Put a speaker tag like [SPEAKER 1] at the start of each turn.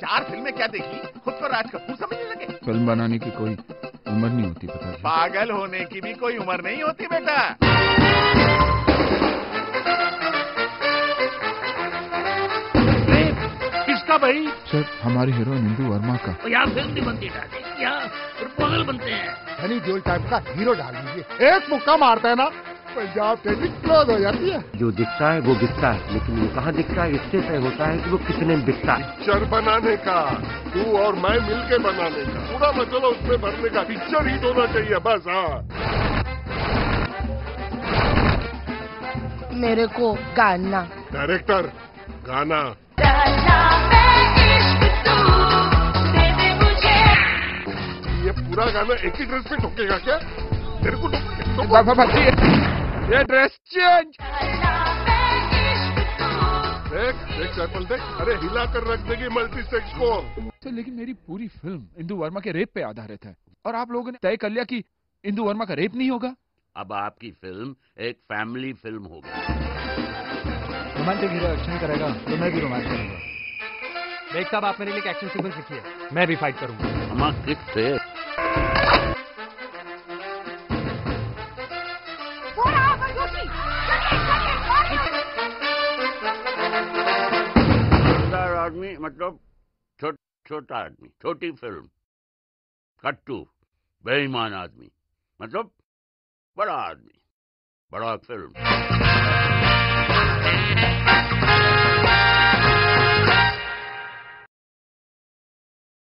[SPEAKER 1] चार फ़िल्में क्या देखी? खुद को राज कपूर समझने लगे?
[SPEAKER 2] फ़िल्म बनाने की कोई उम्र नहीं होती पता
[SPEAKER 1] पागल होने की भी कोई उम्र नहीं होती बेटा।
[SPEAKER 3] किसका भाई?
[SPEAKER 2] सर हमारी हीरोइन इंदू वर्मा का।
[SPEAKER 3] तो यहाँ फ़िल्म भी बनती डाले यहाँ प्रपोजल बनते हैं।
[SPEAKER 4] धनी देओल टाइप का हीरो डाल दीजिए। एक मुक्का मारता है ना पंजाब टेनिस क्लोज हो जाती है।
[SPEAKER 5] जो दिखता है वो दिखता है। लेकिन वो कहाँ दिखता है? इससे तय होता है कि वो कितने में बिकता है।
[SPEAKER 6] पिक्चर बनाने का तू और मैं मिलके बनाने का। पूरा मतलब उसमें भरने का पिक्चर हिट होना चाहिए बस हाँ।
[SPEAKER 7] मेरे को गाना।
[SPEAKER 6] डायरेक्टर गाना। ये पूरा गाना एक ही ड्रेस पे ठोकेगा क्या? तेरे को ठोकेगा
[SPEAKER 2] ये ड्रेस चेंज
[SPEAKER 6] देख देख देख। अरे हिला कर रख देगी मल्टी सेक्स को।
[SPEAKER 2] सर लेकिन मेरी पूरी फ़िल्म इंदू वर्मा के रेप पे आधारित है। और आप लोगों ने तय कर लिया कि इंदू वर्मा का रेप नहीं होगा?
[SPEAKER 8] अब आपकी फ़िल्म एक फैमिली फ़िल्म होगी।
[SPEAKER 9] रोमांटिक हीरो एक्शन करेगा तो मैं भी रोमांस करूँगा देख साहब आप मेरे लिए एक्शन सिंबल सीखिए मैं भी फाइट करूँगा।
[SPEAKER 8] किससे छोटा आदमी मतलब छो, छोटा आदमी छोटी फ़िल्म कट्टू बेईमान आदमी मतलब बड़ा आदमी बड़ा फ़िल्म